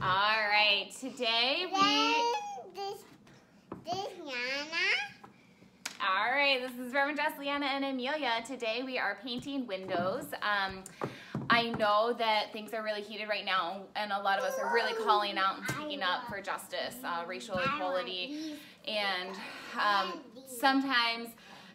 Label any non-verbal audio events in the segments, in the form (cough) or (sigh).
All right, today we. This, this Nana. All right, this is Reverend Jess, Leanna, and Amelia. Today we are painting windows. Um, I know that things are really heated right now, and a lot of us are really calling out and speaking up for justice, uh, racial equality, and um, sometimes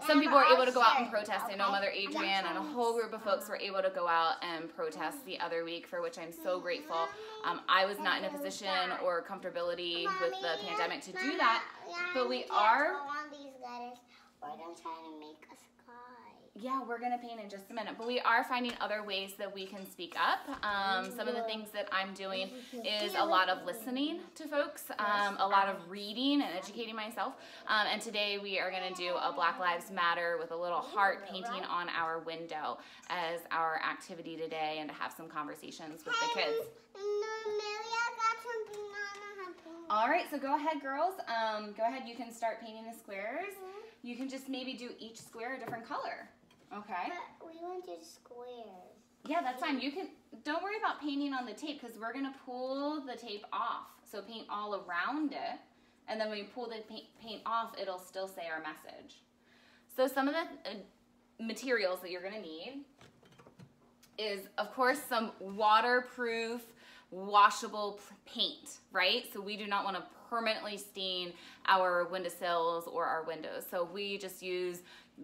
some people were able to go out and protest. I know Mother Adrian and a whole group of folks were able to go out and protest the other week, for which I'm so grateful. Um, I was not in a position or comfortability with the pandemic to do that, but we are on these letters. We're gonna try to make a. Yeah, we're gonna paint in just a minute, but we are finding other ways that we can speak up. Um, some of the things that I'm doing is a lot of listening to folks, um, a lot of reading and educating myself. Um, and today we are gonna do a Black Lives Matter with a little heart painting on our window as our activity today and to have some conversations with the kids. No, Amelia got something on her paint. All right, so go ahead, girls. Um, go ahead, you can start painting the squares. You can just maybe do each square a different color. Okay. But we want to do squares. Yeah, that's fine. You can, don't worry about painting on the tape because we're going to pull the tape off. So paint all around it. And then when we pull the paint, paint off, it'll still say our message. So some of the uh, materials that you're going to need is, of course, some waterproof, washable paint, right? So we do not want to permanently stain our windowsills or our windows. So we just use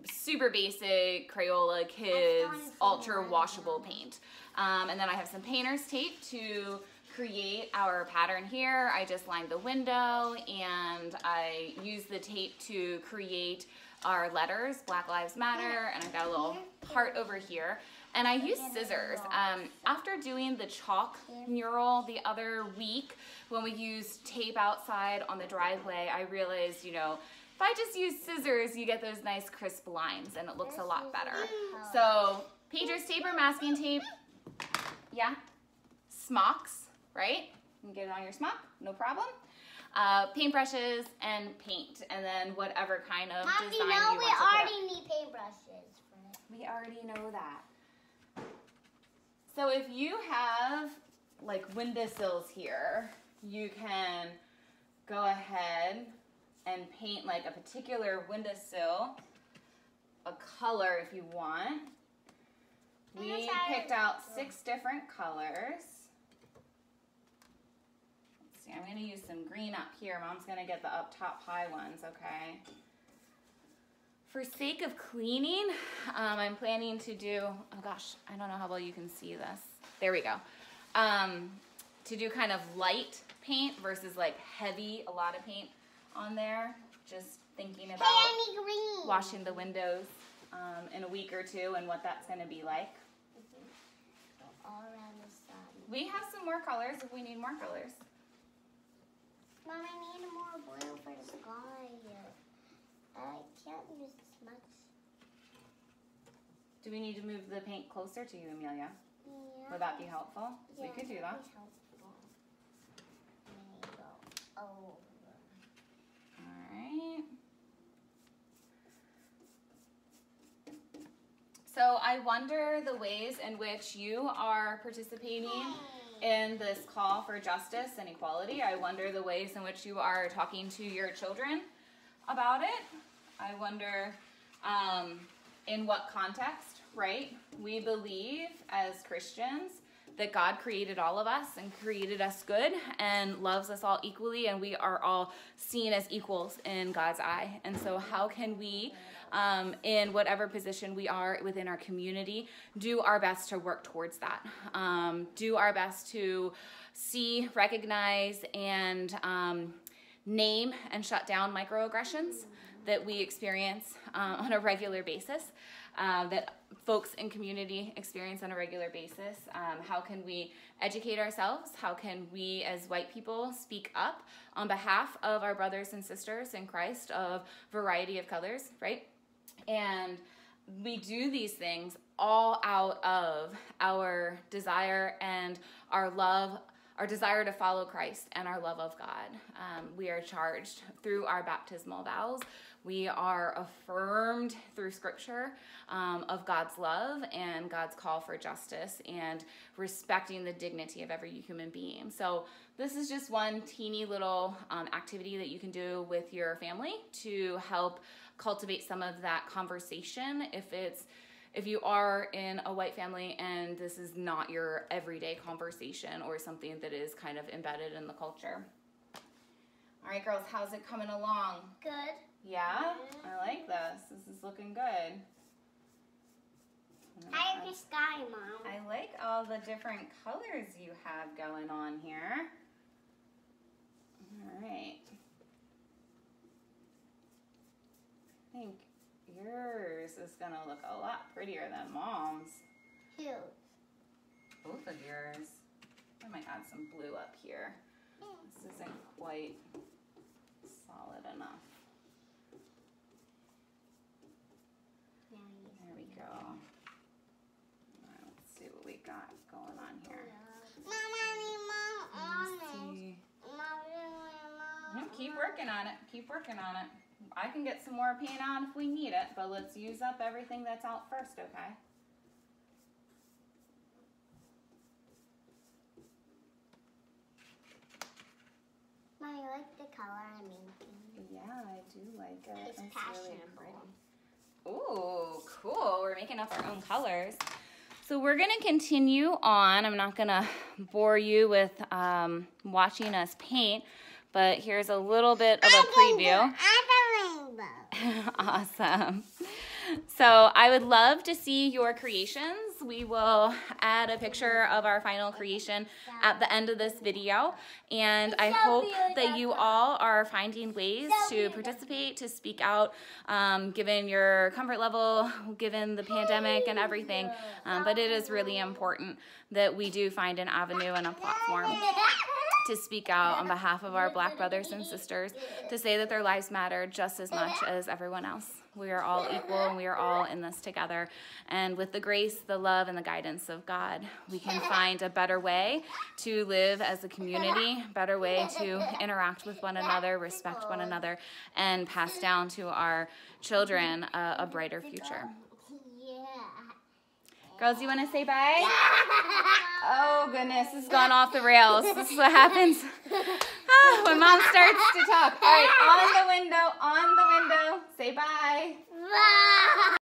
super basic Crayola Kids ultra washable paint. Um, and then I have some painter's tape to create our pattern here. I just lined the window and I use the tape to create our letters, Black Lives Matter, and I've got a little heart over here. And I use scissors. Um, after doing the chalk mural the other week, when we used tape outside on the driveway, I realized, you know, if I just use scissors, you get those nice crisp lines and it looks a lot better. So, painter's tape or masking tape, yeah, smocks, right? You can get it on your smock, no problem. Uh, paintbrushes and paint, and then whatever kind of Mom, design you know you we want to put up. already need paintbrushes. We already know that. So if you have like windowsills here, you can go ahead and paint like a particular windowsill, a color if you want. We picked out six different colors. Let's see, I'm gonna use some green up here. Mom's gonna get the up top high ones, okay? For sake of cleaning, um, I'm planning to do, oh gosh, I don't know how well you can see this. There we go. Um, to do kind of light paint versus like heavy, a lot of paint on there. Just thinking about washing the windows um, in a week or two and what that's gonna be like. All around the sun. We have some more colors if we need more colors. Mom, I need more blue for the sky. I can't use this much. Do we need to move the paint closer to you, Amelia? Yeah. Would that be helpful? Yeah, we could do that. helpful. Go. Alright. So I wonder the ways in which you are participating hmm. in this call for justice and equality. I wonder the ways in which you are talking to your children about it. I wonder um, in what context, right? We believe as Christians that God created all of us and created us good and loves us all equally, and we are all seen as equals in God's eye. And so, how can we, um, in whatever position we are within our community, do our best to work towards that? Um, do our best to see, recognize, and um, name and shut down microaggressions that we experience uh, on a regular basis, uh, that folks in community experience on a regular basis. Um, how can we educate ourselves? How can we, as white people, speak up on behalf of our brothers and sisters in Christ of variety of colors, right? And we do these things all out of our desire and our love, our desire to follow Christ and our love of God. Um, we are charged through our baptismal vows. We are affirmed through scripture um, of God's love and God's call for justice and respecting the dignity of every human being. So, this is just one teeny little um, activity that you can do with your family to help cultivate some of that conversation. If it's if you are in a white family and this is not your everyday conversation or something that is kind of embedded in the culture. All right, girls, how's it coming along? Good. Yeah? I like this. This is looking good. I have the sky, Mom. I like all the different colors you have going on here. All right. I think yours is going to look a lot prettier than mom's. Two. Both of yours. I might add some blue up here. This isn't quite solid enough. There we go. Right, let's see what we got going on here. Mama, Mom, Mom. Keep working on it. Keep working on it. I can get some more paint on if we need it, but let's use up everything that's out first, okay? Mom, you like the color I'm making? Yeah, I do like it. It's really passionate. pretty. Ooh, cool. We're making up our own colors. So we're going to continue on. I'm not going to bore you with um, watching us paint, but here's a little bit of a preview. Rainbow. (laughs) awesome. So I would love to see your creations. We will add a picture of our final creation at the end of this video. And I hope that you all are finding ways to participate, to speak out, um, given your comfort level, given the pandemic and everything. Um, but it is really important that we do find an avenue and a platform (laughs) to speak out on behalf of our black brothers and sisters to say that their lives matter just as much as everyone else. We are all equal and we are all in this together. And with the grace, the love, and the guidance of God, we can find a better way to live as a community, better way to interact with one another, respect one another, and pass down to our children a, a brighter future. Girls, you want to say bye? (laughs) Oh goodness, this has gone off the rails. This is what happens (laughs) ah, when mom starts to talk. All right, on the window, on the window. Say bye. Bye.